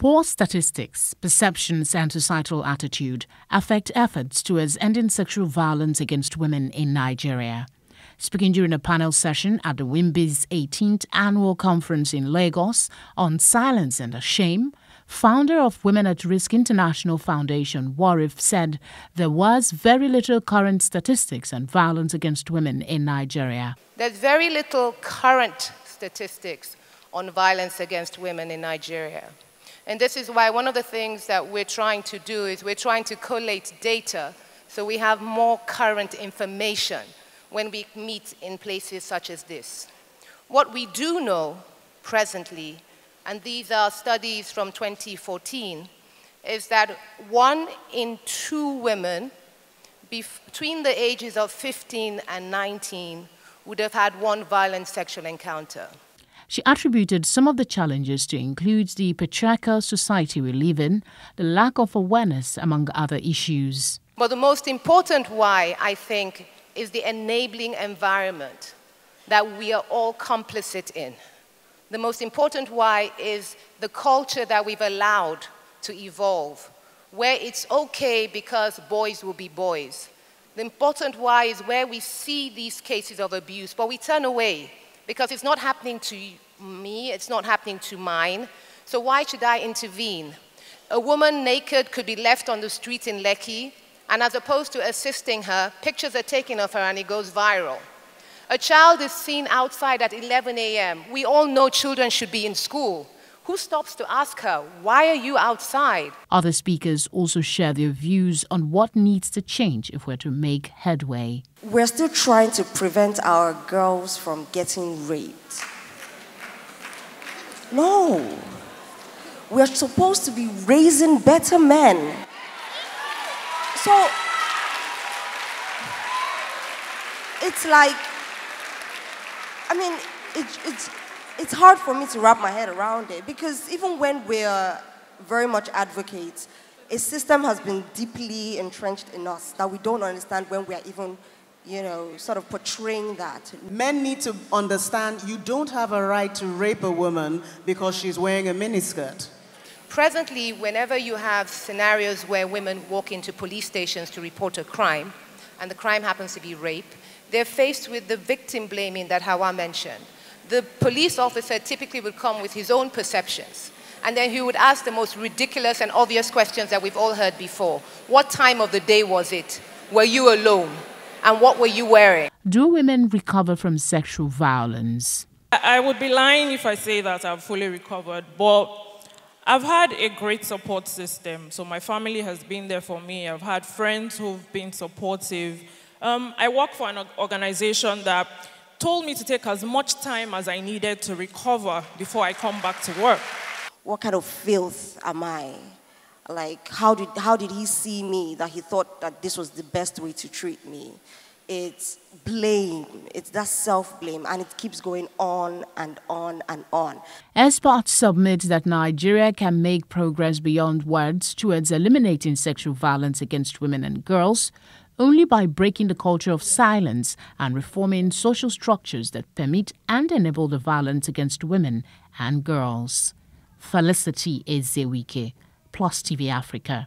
Poor statistics, perceptions, and societal attitude affect efforts towards ending sexual violence against women in Nigeria. Speaking during a panel session at the WIMBIZ 18th annual conference in Lagos on silence and shame, founder of Women at Risk International Foundation, WARIF, said there was very little current statistics on violence against women in Nigeria. There's very little current statistics on violence against women in Nigeria. And this is why one of the things that we're trying to do is we're trying to collate data so we have more current information when we meet in places such as this. What we do know presently, and these are studies from 2014, is that one in two women between the ages of 15 and 19 would have had one violent sexual encounter. She attributed some of the challenges to include the patriarchal society we live in, the lack of awareness, among other issues. But the most important why, I think, is the enabling environment that we are all complicit in. The most important why is the culture that we've allowed to evolve, where it's okay because boys will be boys. The important why is where we see these cases of abuse, but we turn away because it's not happening to me, it's not happening to mine. So why should I intervene? A woman naked could be left on the street in Lekki, and as opposed to assisting her, pictures are taken of her and it goes viral. A child is seen outside at 11 a.m. We all know children should be in school. Who stops to ask her, why are you outside? Other speakers also share their views on what needs to change if we're to make headway. We're still trying to prevent our girls from getting raped. No. We're supposed to be raising better men. So, it's like, I mean, it, it's, it's hard for me to wrap my head around it because even when we're very much advocates, a system has been deeply entrenched in us that we don't understand when we are even, you know, sort of portraying that. Men need to understand you don't have a right to rape a woman because she's wearing a miniskirt. Presently, whenever you have scenarios where women walk into police stations to report a crime, and the crime happens to be rape, they're faced with the victim blaming that Hawa mentioned the police officer typically would come with his own perceptions. And then he would ask the most ridiculous and obvious questions that we've all heard before. What time of the day was it? Were you alone? And what were you wearing? Do women recover from sexual violence? I would be lying if I say that I've fully recovered, but I've had a great support system. So my family has been there for me. I've had friends who've been supportive. Um, I work for an organization that told me to take as much time as I needed to recover before I come back to work. What kind of filth am I? Like, how did, how did he see me that he thought that this was the best way to treat me? It's blame, it's that self blame, and it keeps going on and on and on. Experts submit that Nigeria can make progress beyond words towards eliminating sexual violence against women and girls only by breaking the culture of silence and reforming social structures that permit and enable the violence against women and girls. Felicity Ezewike, Plus TV Africa.